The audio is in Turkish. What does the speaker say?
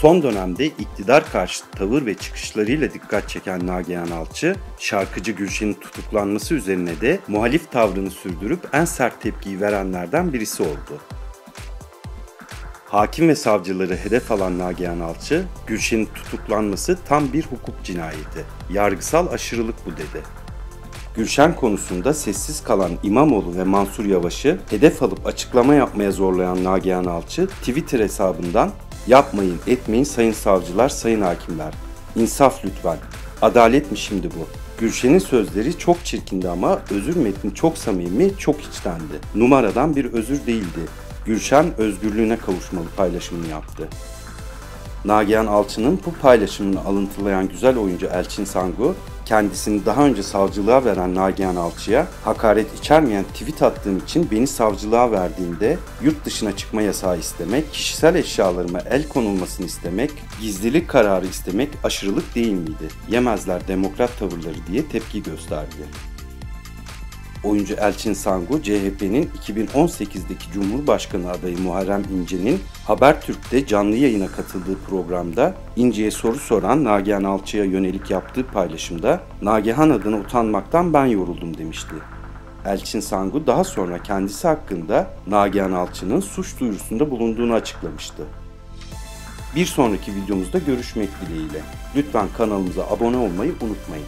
Son dönemde iktidar karşıtı tavır ve çıkışlarıyla dikkat çeken Nagihan Alçı, şarkıcı Gülşen'in tutuklanması üzerine de muhalif tavrını sürdürüp en sert tepkiyi verenlerden birisi oldu. Hakim ve savcıları hedef alan Nagihan Alçı, Gülşen'in tutuklanması tam bir hukuk cinayeti. Yargısal aşırılık bu dedi. Gülşen konusunda sessiz kalan İmamoğlu ve Mansur Yavaş'ı hedef alıp açıklama yapmaya zorlayan Nagihan Alçı, Twitter hesabından Yapmayın, etmeyin sayın savcılar, sayın hakimler. İnsaf lütfen. Adalet mi şimdi bu? Gülşen'in sözleri çok çirkindi ama özür metni çok samimi, çok içtendi. Numaradan bir özür değildi. Gülşen özgürlüğüne kavuşmalı paylaşımını yaptı. Nagihan Alçı'nın bu paylaşımını alıntılayan güzel oyuncu Elçin Sangu, kendisini daha önce savcılığa veren Nagihan Alçı'ya hakaret içermeyen tweet attığım için beni savcılığa verdiğinde yurt dışına çıkma yasağı istemek, kişisel eşyalarıma el konulmasını istemek, gizlilik kararı istemek aşırılık değil miydi? Yemezler demokrat tavırları diye tepki gösterdi. Oyuncu Elçin Sangu, CHP'nin 2018'deki Cumhurbaşkanı adayı Muharrem İnce'nin Habertürk'te canlı yayına katıldığı programda İnce'ye soru soran Nagihan Alçı'ya yönelik yaptığı paylaşımda Nagihan adına utanmaktan ben yoruldum demişti. Elçin Sangu daha sonra kendisi hakkında Nagihan Alçı'nın suç duyurusunda bulunduğunu açıklamıştı. Bir sonraki videomuzda görüşmek dileğiyle. Lütfen kanalımıza abone olmayı unutmayın.